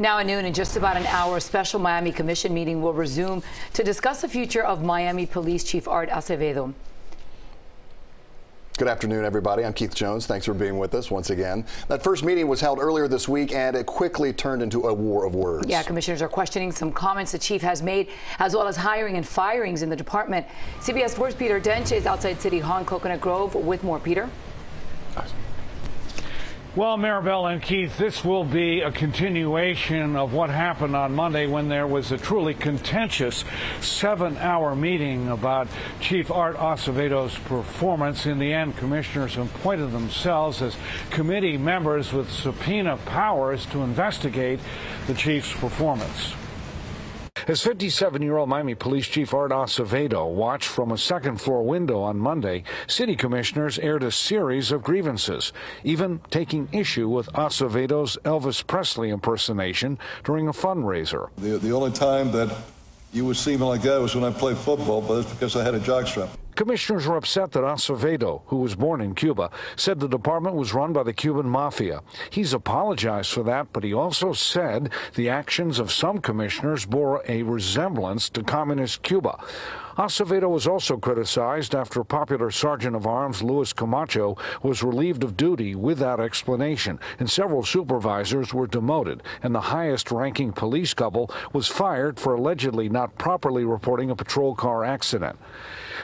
Now at noon, in just about an hour, a special Miami Commission meeting will resume to discuss the future of Miami Police Chief Art Acevedo. Good afternoon, everybody. I'm Keith Jones. Thanks for being with us once again. That first meeting was held earlier this week, and it quickly turned into a war of words. Yeah, commissioners are questioning some comments the chief has made, as well as hiring and firings in the department. CBS 4's Peter D'Oench is outside City Hall in Coconut Grove with more. Peter? Well, Maribel and Keith, this will be a continuation of what happened on Monday when there was a truly contentious seven hour meeting about Chief Art Acevedo's performance. In the end, commissioners appointed themselves as committee members with subpoena powers to investigate the chief's performance. As 57-year-old Miami Police Chief Art Acevedo watched from a second-floor window on Monday, city commissioners aired a series of grievances, even taking issue with Acevedo's Elvis Presley impersonation during a fundraiser. The, the only time that you would see me like that was when I played football, but that's because I had a jockstrap. Commissioners were upset that Acevedo, who was born in Cuba, said the department was run by the Cuban mafia. He's apologized for that, but he also said the actions of some commissioners bore a resemblance to communist Cuba. Acevedo was also criticized after popular Sergeant of Arms Luis Camacho was relieved of duty without explanation, and several supervisors were demoted, and the highest ranking police couple was fired for allegedly not properly reporting a patrol car accident.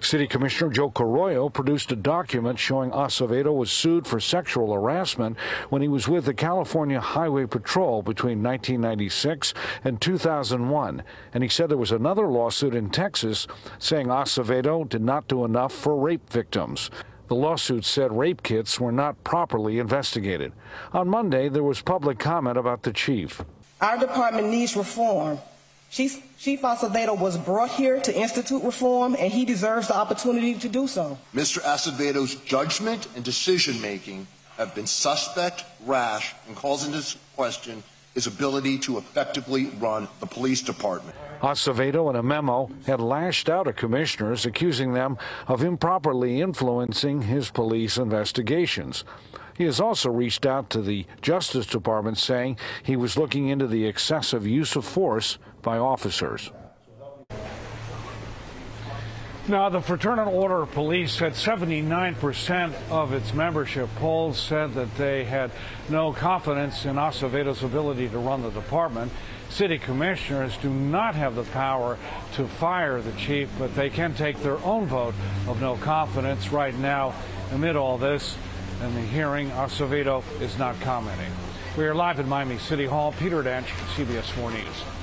City Commissioner Joe Carollo produced a document showing Acevedo was sued for sexual harassment when he was with the California Highway Patrol between 1996 and 2001. And he said there was another lawsuit in Texas saying Acevedo did not do enough for rape victims. The lawsuit said rape kits were not properly investigated. On Monday, there was public comment about the chief. Our department needs reform. Chief, Chief Acevedo was brought here to institute reform, and he deserves the opportunity to do so. Mr. Acevedo's judgment and decision making have been suspect, rash, and calls into question his ability to effectively run the police department. Acevedo, in a memo, had lashed out at commissioners, accusing them of improperly influencing his police investigations. He has also reached out to the Justice Department saying he was looking into the excessive use of force by officers. Now, the Fraternal Order of Police said 79% of its membership polls said that they had no confidence in Acevedo's ability to run the department. City commissioners do not have the power to fire the chief, but they can take their own vote of no confidence. Right now, amid all this and the hearing, Acevedo is not commenting. We are live in Miami City Hall. Peter D'Oench, CBS 4 News.